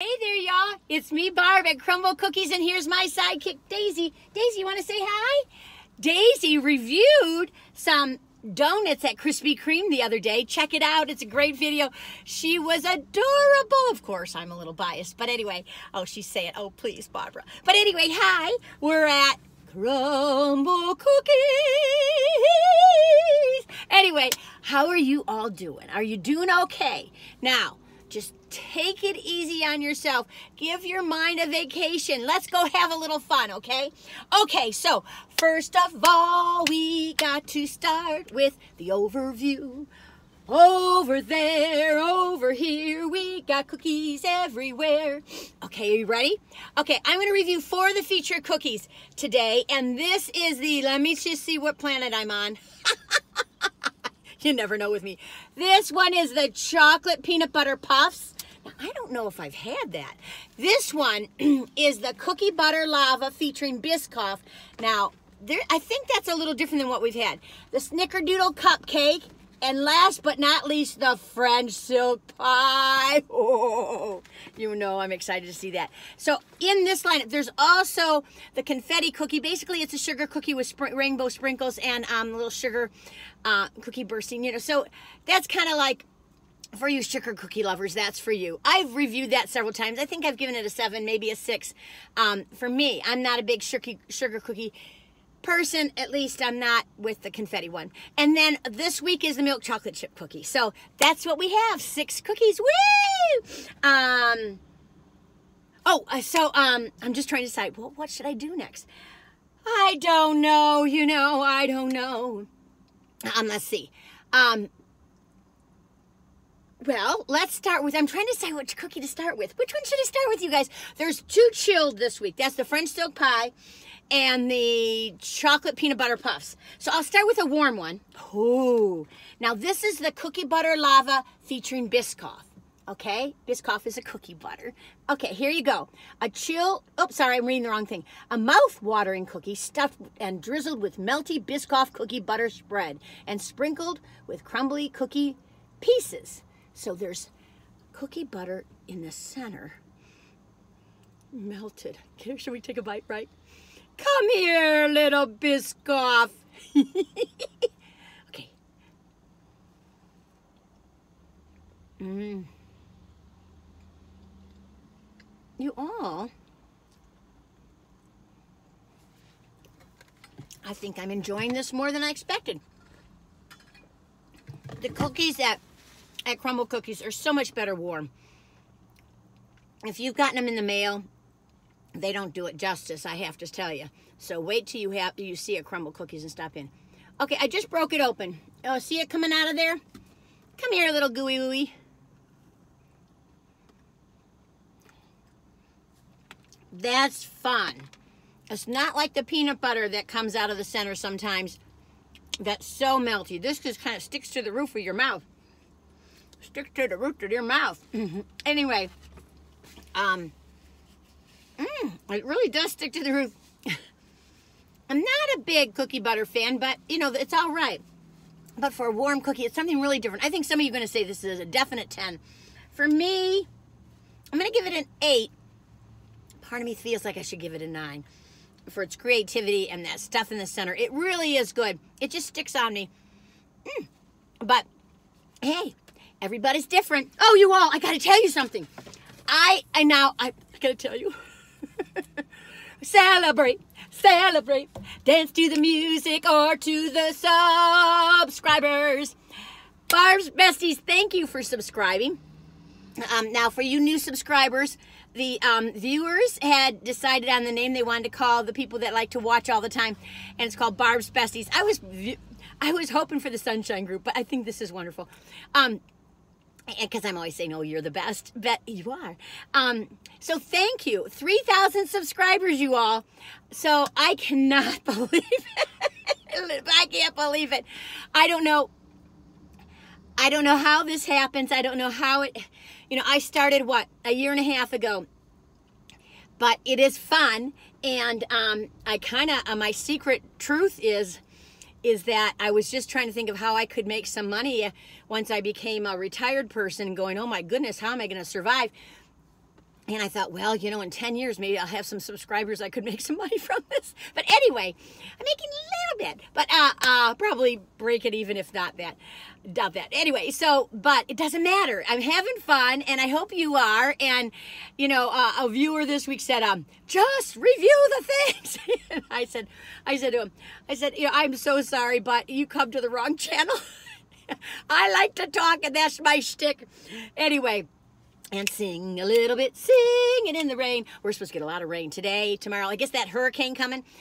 Hey there, y'all. It's me, Barb, at Crumbl Cookies, and here's my sidekick, Daisy. Daisy, you want to say hi? Daisy reviewed some donuts at Krispy Kreme the other day. Check it out. It's a great video. She was adorable. Of course, I'm a little biased, but anyway. Oh, she's saying, oh, please, Barbara. But anyway, hi. We're at Crumbl Cookies. Anyway, how are you all doing? Are you doing okay? Now, just take it easy on yourself. Give your mind a vacation. Let's go have a little fun, okay? Okay, so first of all, we got to start with the overview. Over there, over here, we got cookies everywhere. Okay, are you ready? Okay, I'm to review four of the featured cookies today, and this is the, let me just see what planet I'm on. you never know with me. This one is the chocolate peanut butter puffs. Now, I don't know if I've had that. This one is the cookie butter lava featuring Biscoff. Now, there, I think that's a little different than what we've had. The snickerdoodle cupcake. And last but not least, the French silk pie. Oh, you know I'm excited to see that. So in this lineup, there's also the confetti cookie. Basically, it's a sugar cookie with spr rainbow sprinkles and um, little sugar uh, cookie bursting. You know, so that's kind of like for you sugar cookie lovers, that's for you. I've reviewed that several times. I think I've given it a seven, maybe a six. Um, for me, I'm not a big sugar, sugar cookie person, at least I'm not with the confetti one. And then this week is the milk chocolate chip cookie. So that's what we have. Six cookies. Woo! Um, oh, uh, so um, I'm just trying to decide, well, what should I do next? I don't know, you know, I don't know. Um, let's see. Um, well, let's start with, I'm trying to decide which cookie to start with. Which one should I start with, you guys? There's two chilled this week. That's the French silk pie and the chocolate peanut butter puffs. So I'll start with a warm one. Ooh. Now this is the cookie butter lava featuring Biscoff. Okay, Biscoff is a cookie butter. Okay, here you go. A chill, oh, sorry, I'm reading the wrong thing. A mouth-watering cookie stuffed and drizzled with melty Biscoff cookie butter spread and sprinkled with crumbly cookie pieces. So there's cookie butter in the center, melted. Should we take a bite, right? Come here, little Biscoff. okay. Mm. You all. I think I'm enjoying this more than I expected. The cookies at, at Crumbl Cookies are so much better warm. If you've gotten them in the mail, they don't do it justice, I have to tell you. So wait till you have you see a Crumbl Cookies and stop in. Okay, I just broke it open. Oh, see it coming out of there? Come here, little gooey wooey. That's fun. It's not like the peanut butter that comes out of the center sometimes. That's so melty. This just kind of sticks to the roof of your mouth. Sticks to the roof of your mouth. anyway, um, it really does stick to the roof. I'm not a big cookie butter fan, but you know, it's all right. But for a warm cookie, it's something really different. I think some of you are going to say this is a definite 10. For me, I'm going to give it an 8. Part of me feels like I should give it a 9 for its creativity and that stuff in the center. It really is good. It just sticks on me. Mm. But hey, everybody's different. Oh, you all, I got to tell you something. I, I now, I, I got to tell you. celebrate, celebrate, dance to the music or to the subscribers. Barb's Besties, thank you for subscribing. Um, now, for you new subscribers, the um, viewers had decided on the name they wanted to call the people that like to watch all the time, and it's called Barb's Besties. I was, I was hoping for the Sunshine Group, but I think this is wonderful. Um, because I'm always saying, oh, you're the best. Bet you are. Um, so thank you. 3,000 subscribers, you all. So I cannot believe it. I can't believe it. I don't know. I don't know how this happens. I don't know how it, you know, I started what, a year and a half ago. But it is fun. And um, I kind of, uh, my secret truth is, is that I was just trying to think of how I could make some money once I became a retired person going, oh my goodness, how am I going to survive? And I thought, well, you know, in 10 years, maybe I'll have some subscribers. I could make some money from this. But anyway, I'm making a little bit, but uh, uh, probably break it even if not that. Doubt that. Anyway, so, but it doesn't matter. I'm having fun, and I hope you are. And, you know, uh, a viewer this week said, um, just review the things. and I said, I said to him, I said, you know, I'm so sorry, but you come to the wrong channel. I like to talk, and that's my shtick. Anyway, and sing a little bit, singing in the rain. We're supposed to get a lot of rain today, tomorrow. I guess that hurricane coming.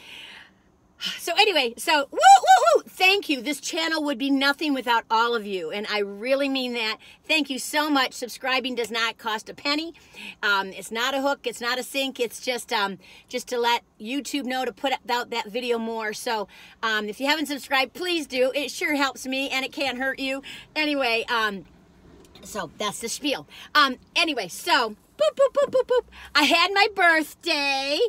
So anyway, so woo, woo, woo, thank you. This channel would be nothing without all of you, and I really mean that. Thank you so much. Subscribing does not cost a penny. Um, it's not a hook. It's not a sink. It's just um, just to let YouTube know to put out that video more. So um, if you haven't subscribed, please do. It sure helps me, and it can't hurt you. Anyway, um, so that's the spiel. Um, anyway, so boop, boop, boop, boop, boop. I had my birthday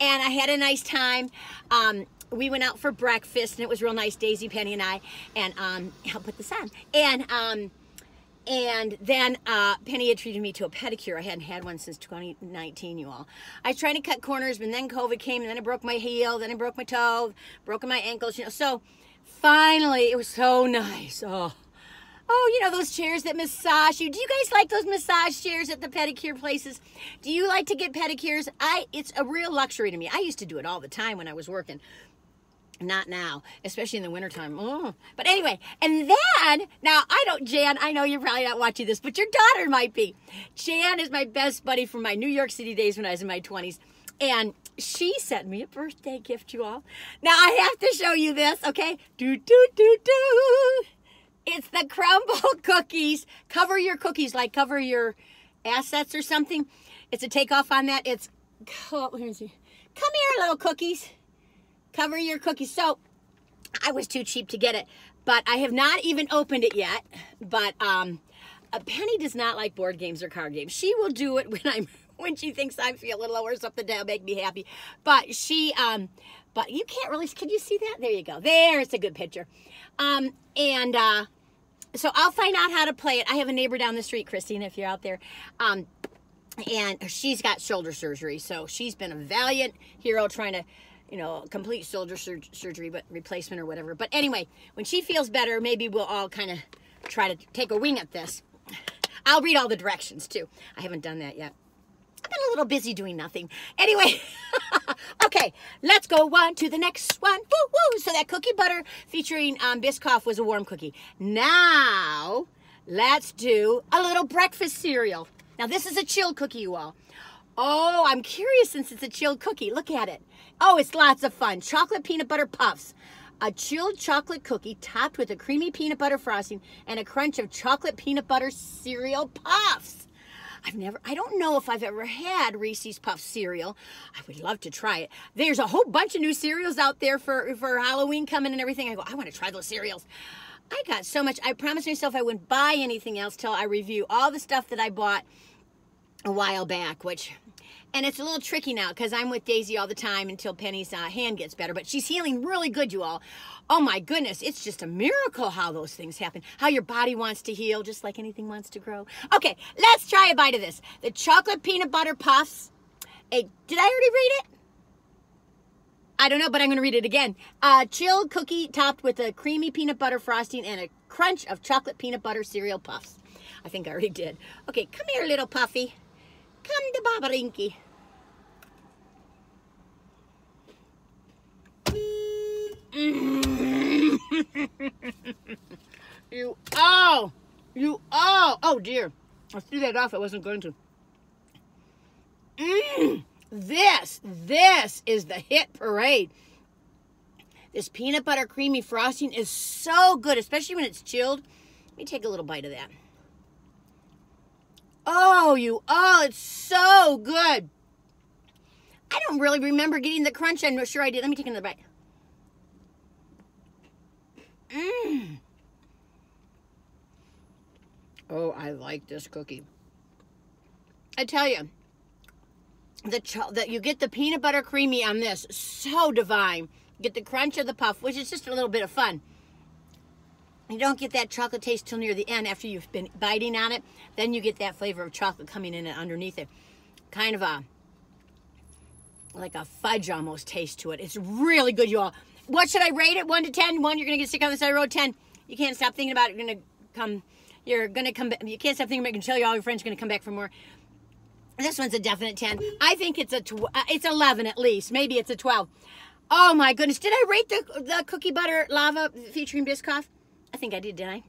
and I had a nice time. Um, we went out for breakfast and it was real nice, Daisy, Penny, and I. And um, I'll put this on. And um, and then uh, Penny had treated me to a pedicure. I hadn't had one since 2019, you all. I was trying to cut corners, but then COVID came, and then I broke my heel, then I broke my toe, broken my ankles, you know. So finally, it was so nice. Oh, Oh, you know, those chairs that massage you. Do you guys like those massage chairs at the pedicure places? Do you like to get pedicures? I it's a real luxury to me. I used to do it all the time when I was working. Not now, especially in the wintertime. Oh. But anyway, and then, now I don't, Jan, I know you're probably not watching this, but your daughter might be. Jan is my best buddy from my New York City days when I was in my 20s. And she sent me a birthday gift, you all. Now I have to show you this, okay? Do, do, do, do. It's the Crumbl cookies. Cover your cookies, like cover your assets or something. It's a takeoff on that. It's, oh. Come here, little cookies. Cover your cookies. So, I was too cheap to get it, but I have not even opened it yet. But um, Penny does not like board games or card games. She will do it when I'm when she thinks I feel a little or something to make me happy. But she, um, but you can't really, can you see that? There you go. There, it's a good picture. Um, and uh, so I'll find out how to play it. I have a neighbor down the street, Christine, if you're out there. Um, and she's got shoulder surgery. So she's been a valiant hero trying to, you know, complete shoulder sur surgery, but replacement or whatever. But anyway, when she feels better, maybe we'll all kind of try to take a wing at this. I'll read all the directions too. I haven't done that yet. Little busy doing nothing. Anyway, okay, let's go on to the next one. Woo, woo. So that cookie butter featuring um, Biscoff was a warm cookie. Now, let's do a little breakfast cereal. Now, this is a chilled cookie, you all. Oh, I'm curious since it's a chilled cookie. Look at it. Oh, it's lots of fun. Chocolate peanut butter puffs. A chilled chocolate cookie topped with a creamy peanut butter frosting and a crunch of chocolate peanut butter cereal puffs. I've never, I don't know if I've ever had Reese's Puff cereal. I would love to try it. There's a whole bunch of new cereals out there for, for Halloween coming and everything. I go, I want to try those cereals. I got so much. I promised myself I wouldn't buy anything else till I review all the stuff that I bought a while back, which and it's a little tricky now because I'm with Daisy all the time until Penny's uh, hand gets better. But she's healing really good, you all. Oh my goodness, it's just a miracle how those things happen. How your body wants to heal, just like anything wants to grow. Okay, let's try a bite of this. The chocolate peanut butter puffs. Did I already read it? I don't know, but I'm going to read it again. A chilled cookie topped with a creamy peanut butter frosting and a crunch of chocolate peanut butter cereal puffs. I think I already did. Okay, come here, little puffy. Come to Bobolinky. you oh you oh oh dear. I threw that off. I wasn't going to. Mm, this this is the hit parade. This peanut butter creamy frosting is so good especially when it's chilled. Let me take a little bite of that. Oh you oh it's so good. I don't really remember getting the crunch. I'm not sure I did. Let me take another bite Mmm. Oh, I like this cookie. I tell you, the that you get the peanut butter creamy on this, so divine. You get the crunch of the puff, which is just a little bit of fun. You don't get that chocolate taste till near the end after you've been biting on it. Then you get that flavor of chocolate coming in underneath it. kind of a like a fudge almost taste to it. It's really good, you all. What should I rate it? One to ten? One, you're gonna get sick on the side of the road. Ten. You can't stop thinking about it. You're gonna come. You're gonna come. You can't stop thinking about it. You can tell you all your friends are gonna come back for more. This one's a definite ten. I think it's a tw- uh, it's eleven at least. Maybe it's a twelve. Oh my goodness! Did I rate the the cookie butter lava featuring Biscoff? I think I did. Did I?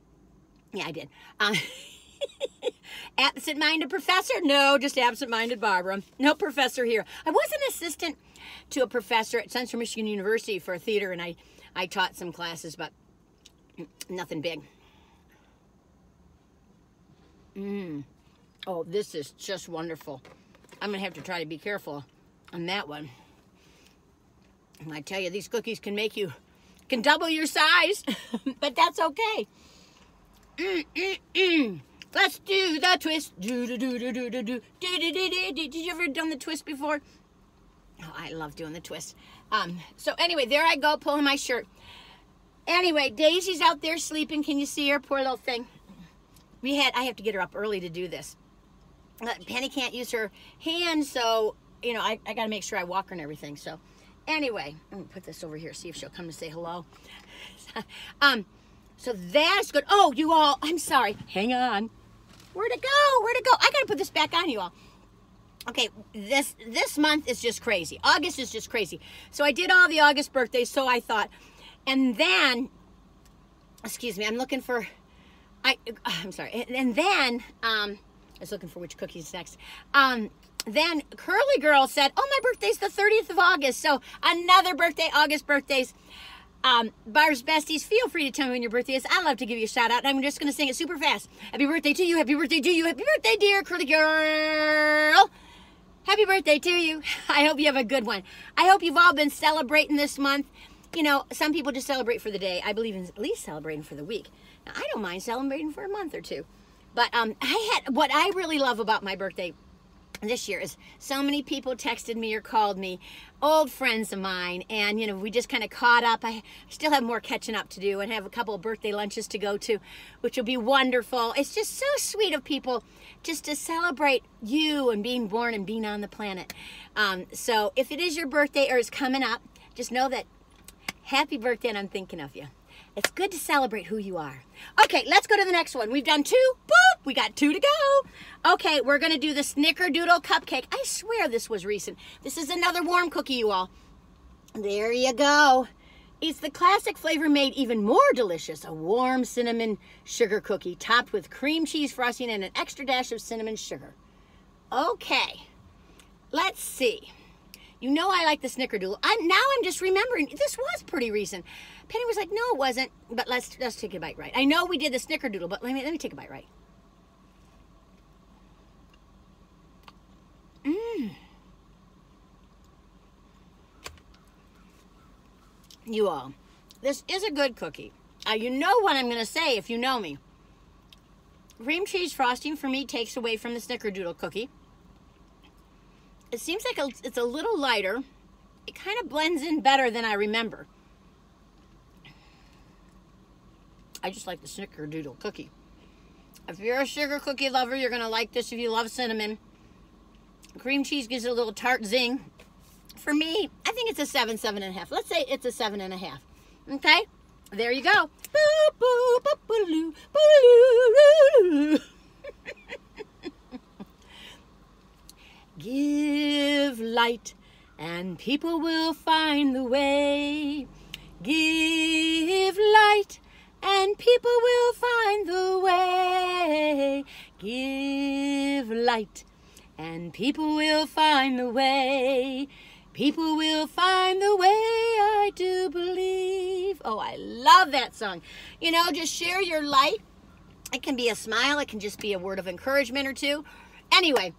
Yeah, I did. Um, absent-minded professor? No, just absent-minded Barbara. No professor here. I was an assistant to a professor at Central Michigan University for theater, and I, I taught some classes, but nothing big. Mmm. Oh, this is just wonderful. I'm going to have to try to be careful on that one. And I tell you, these cookies can make you, can double your size, but that's okay. Let's do the twist. Do, do, do, do, do, do, do, do, do, do, do. Did you ever done the twist before? Oh, I love doing the twist. Um, so anyway, there I go, pulling my shirt. Anyway, Daisy's out there sleeping. Can you see her? Poor little thing. We had, I have to get her up early to do this. Uh, Penny can't use her hands, so, you know, I, I got to make sure I walk her and everything. So anyway, I'm going to put this over here, see if she'll come to say hello. um, so that's good. Oh, you all, I'm sorry. Hang on. Where'd it go? Where'd it go? I got to put this back on, you all okay this this month is just crazy august is just crazy so i did all the august birthdays so i thought and then excuse me i'm looking for i i'm sorry and then um i was looking for which cookies next um then curly girl said oh my birthday's the 30th of august so another birthday august birthdays um, Barb's besties, feel free to tell me when your birthday is. I love to give you a shout out. And I'm just going to sing it super fast. Happy birthday to you. Happy birthday to you. Happy birthday, dear curly girl. Happy birthday to you. I hope you have a good one. I hope you've all been celebrating this month. You know, some people just celebrate for the day. I believe in at least celebrating for the week. Now, I don't mind celebrating for a month or two. But um, I had what I really love about my birthday this year is so many people texted me or called me old friends of mine and you know we just kind of caught up i still have more catching up to do and have a couple of birthday lunches to go to which will be wonderful it's just so sweet of people just to celebrate you and being born and being on the planet um, so if it is your birthday or is coming up just know that happy birthday and i'm thinking of you it's good to celebrate who you are. Okay, let's go to the next one. We've done two. Boop! We got two to go. Okay, we're to do the Snickerdoodle Cupcake. I swear this was recent. This is another warm cookie, you all. There you go. It's the classic flavor made even more delicious. A warm cinnamon sugar cookie topped with cream cheese frosting and an extra dash of cinnamon sugar. Okay, let's see. You know I like the Snickerdoodle. I, now I'm just remembering, this was pretty recent. Penny was like, no, it wasn't. But let's let's take a bite right. I know we did the snickerdoodle, but let me let me take a bite right. Mmm. You all, this is a good cookie. Uh, you know what I'm going to say if you know me. Cream cheese frosting for me takes away from the snickerdoodle cookie. It seems like it's a little lighter. It kind of blends in better than I remember. I just like the snickerdoodle cookie. If you're a sugar cookie lover, you're going to like this if you love cinnamon. Cream cheese gives it a little tart zing. For me, I think it's a seven, seven and a half. Let's say it's a seven and a half. Okay? There you go. Give light and people will find the way. Give light and people will find the way. Give light, and people will find the way. People will find the way, I do believe. Oh, I love that song. You know, just share your light. It can be a smile, it can just be a word of encouragement or two. Anyway,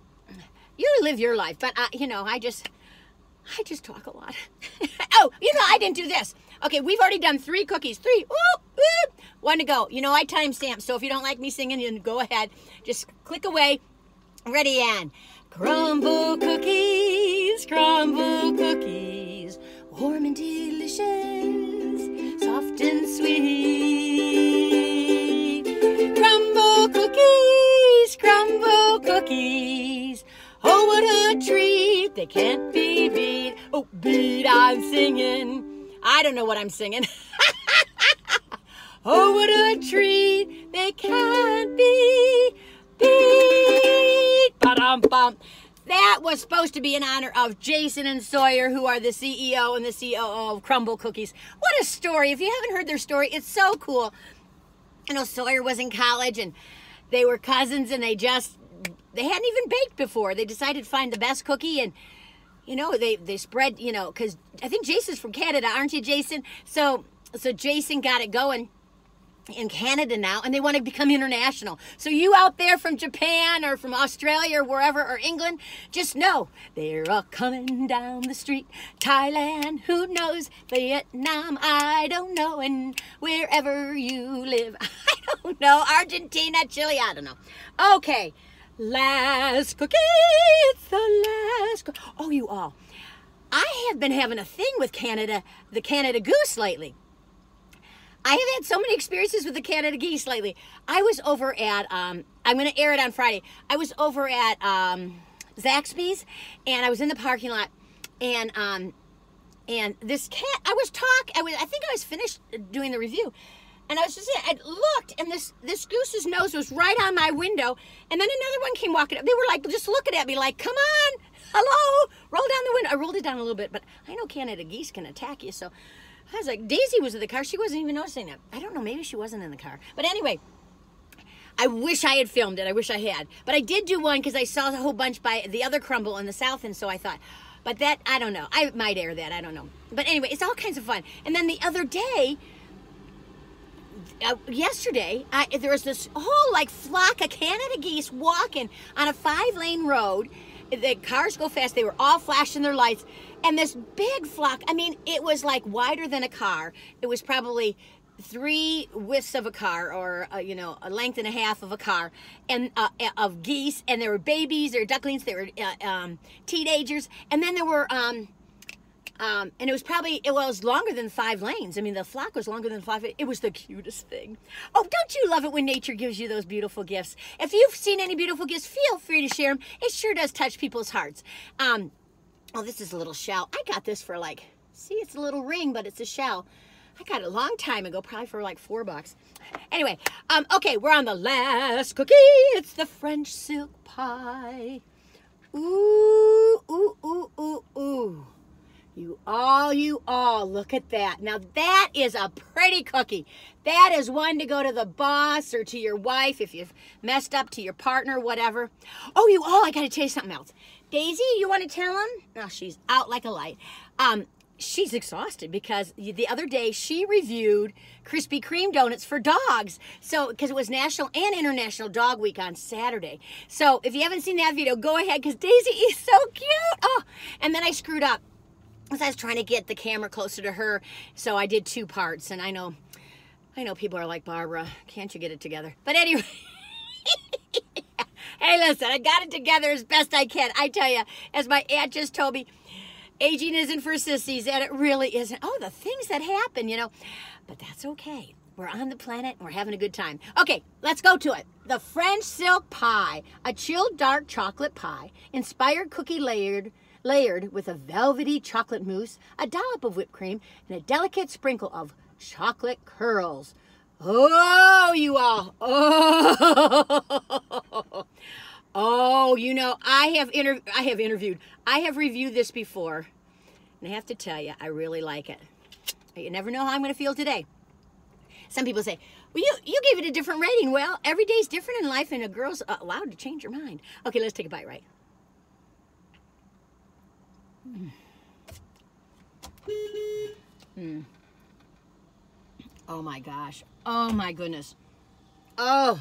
you live your life, but I, you know, I just, I just talk a lot. oh, you know, I didn't do this. Okay, we've already done three cookies. Three. Ooh, ooh. One to go. You know, I timestamp, so if you don't like me singing, then go ahead. Just click away. Ready, and Crumbl cookies, crumble they can't be beat. Oh, beat, I'm singing. I don't know what I'm singing. oh, what a treat, they can't be beat. Ba-dum-bum. That was supposed to be in honor of Jason and Sawyer, who are the CEO and the COO of Crumbl Cookies. What a story. If you haven't heard their story, it's so cool. You know, Sawyer was in college and they were cousins and they just, they hadn't even baked before. They decided to find the best cookie and, you know, they, they spread, you know, because I think Jason's from Canada, aren't you, Jason? So, so Jason got it going in Canada now and they want to become international. So you out there from Japan or from Australia or wherever or England, just know they're all coming down the street. Thailand, who knows? Vietnam, I don't know. And wherever you live, I don't know. Argentina, Chile, I don't know. Okay. Last cookie, it's the last. Co- oh, you all. I have been having a thing with Canada, the Canada goose lately. I have had so many experiences with the Canada geese lately. I was over at, um, I'm going to air it on Friday. I was over at um, Zaxby's and I was in the parking lot and um, and this cat, I was talk, I was, I think I was finished doing the review. And I was just, I looked, and this this goose's nose was right on my window. And then another one came walking up. They were like just looking at me, like, "Come on, hello, roll down the window." I rolled it down a little bit, but I know Canada geese can attack you, so I was like, Daisy was in the car. She wasn't even noticing it. I don't know. Maybe she wasn't in the car. But anyway, I wish I had filmed it. I wish I had. But I did do one because I saw a whole bunch by the other Crumbl in the south, and so I thought, but that, I don't know. I might air that. I don't know. But anyway, it's all kinds of fun. And then the other day, uh, yesterday, I, there was this whole like flock of Canada geese walking on a five lane road. The cars go fast. They were all flashing their lights. And this big flock, I mean, it was like wider than a car. It was probably three widths of a car or uh, you know a length and a half of a car and uh, of geese and there were babies there were ducklings there were uh, um, teenagers and then there were um, um, and it was probably it was longer than five lanes. I mean, the flock was longer than five. It was the cutest thing. Oh, don't you love it when nature gives you those beautiful gifts? If you've seen any beautiful gifts, feel free to share them. It sure does touch people's hearts. Um, oh, this is a little shell. I got this for like, see, it's a little ring, but it's a shell. I got it a long time ago, probably for like four bucks. Anyway, um, okay, we're on the last cookie. It's the French silk pie. Ooh, ooh, ooh, ooh, ooh. You all, you all, look at that. Now that is a pretty cookie. That is one to go to the boss or to your wife if you've messed up to your partner, whatever. Oh, you all, I got to tell you something else. Daisy, you want to tell him? Oh, she's out like a light. Um, she's exhausted because the other day she reviewed Krispy Kreme donuts for dogs. So, because it was National and International Dog Week on Saturday. So, if you haven't seen that video, go ahead because Daisy is so cute. Oh, and then I screwed up I was trying to get the camera closer to her. So I did two parts, and I know, I know people are like Barbara. Can't you get it together? But anyway. hey, listen, I got it together as best I can. I tell you, as my aunt just told me, aging isn't for sissies, and it really isn't. Oh, the things that happen, you know. But that's okay. We're on the planet and we're having a good time. Okay, let's go to it. The French silk pie, a chilled dark chocolate pie, inspired cookie layered layered with a velvety chocolate mousse, a dollop of whipped cream, and a delicate sprinkle of chocolate curls. Oh, you all. Oh. Oh, you know, I have inter- I have interviewed. I have reviewed this before. And I have to tell you, I really like it. You never know how I'm going to feel today. Some people say, well, you, you gave it a different rating. Well, every day's different in life, and a girl's uh, allowed to change her mind. Okay, let's take a bite, right? Mm. Oh my gosh. Oh my goodness. Oh.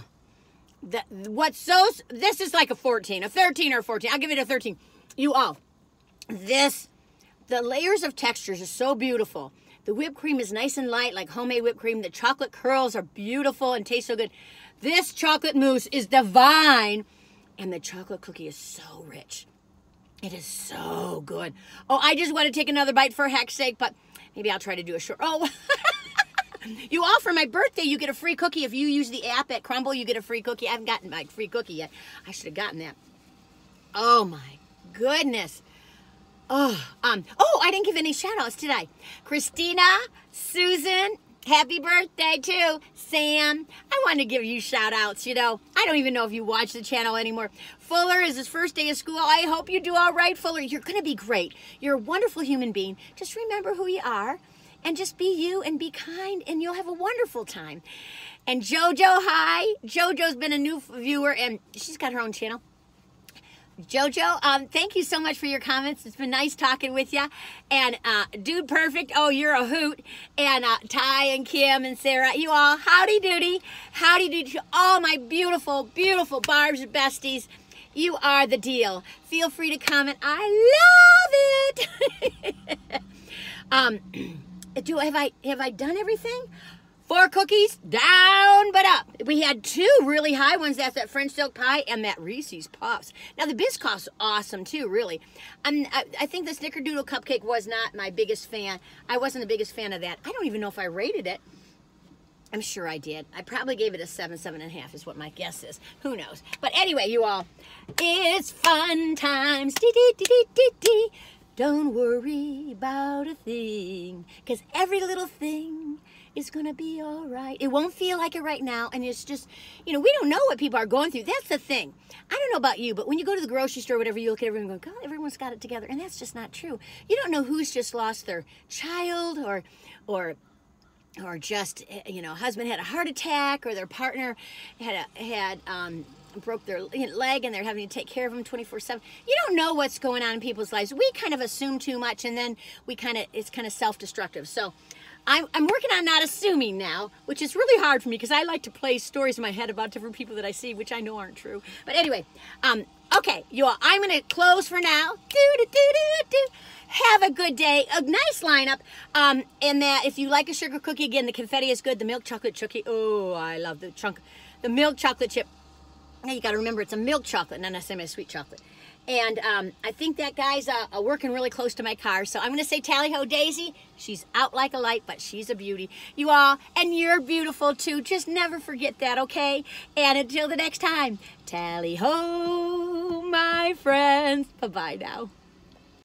That what's so this is like a 14, a 13 or a 14. I'll give it a 13. You all. This the layers of textures are so beautiful. The whipped cream is nice and light like homemade whipped cream. The chocolate curls are beautiful and taste so good. This chocolate mousse is divine and the chocolate cookie is so rich. It is so good. Oh, I just want to take another bite for heck's sake, but maybe I'll try to do a short. Oh, you all for my birthday, you get a free cookie. If you use the app at Crumbl, you get a free cookie. I haven't gotten my free cookie yet. I should have gotten that. Oh my goodness. Oh, um, oh, I didn't give any shout outs, did I? Christina, Susan, happy birthday to Sam. I want to give you shout outs, you know. I don't even know if you watch the channel anymore. Fuller is his first day of school. I hope you do all right, Fuller. You're going to be great. You're a wonderful human being. Just remember who you are and just be you and be kind and you'll have a wonderful time. And JoJo, hi. JoJo's been a new viewer and she's got her own channel. Jojo, um, thank you so much for your comments. It's been nice talking with you. And uh, Dude Perfect, oh, you're a hoot. And uh, Ty and Kim and Sarah, you all, howdy doody. Howdy doody to all my beautiful, beautiful Barb's and besties. You are the deal. Feel free to comment. I love it. um, do have I have I done everything? Four cookies, down but up. We had two really high ones. That's that French silk pie and that Reese's Puffs. Now the Biscoff's awesome too, really. I'm, I, I think the Snickerdoodle cupcake was not my biggest fan. I wasn't the biggest fan of that. I don't even know if I rated it. I'm sure I did. I probably gave it a seven, seven and a half is what my guess is. Who knows? But anyway, you all, it's fun times. Dee, dee, dee, dee, dee, dee. Don't worry about a thing, because every little thing is going to be all right. It won't feel like it right now. And it's just, you know, we don't know what people are going through. That's the thing. I don't know about you, but when you go to the grocery store, whatever, you look at everyone and go, God, everyone's got it together. And that's just not true. You don't know who's just lost their child or, or, or just, you know, husband had a heart attack or their partner had a, had, um, broke their leg and they're having to take care of them 24 7 you don't know what's going on in people's lives we kind of assume too much and then we kind of it's kind of self-destructive so I'm, I'm working on not assuming now, which is really hard for me because I like to play stories in my head about different people that I see, which I know aren't true. But anyway, um, okay, you all, I'm to close for now. Do, do, do, do, do. Have a good day. A nice lineup. Um, and that if you like a sugar cookie, again, the confetti is good. The milk chocolate cookie, oh, I love the chunk. The milk chocolate chip. Now you got to remember it's a milk chocolate, not necessarily a sweet chocolate. And um, I think that guy's uh, working really close to my car. So I'm going to say tally ho Daisy. She's out like a light, but she's a beauty. You all, and you're beautiful too. Just never forget that, okay? And until the next time, tally ho, my friends. Bye-bye now.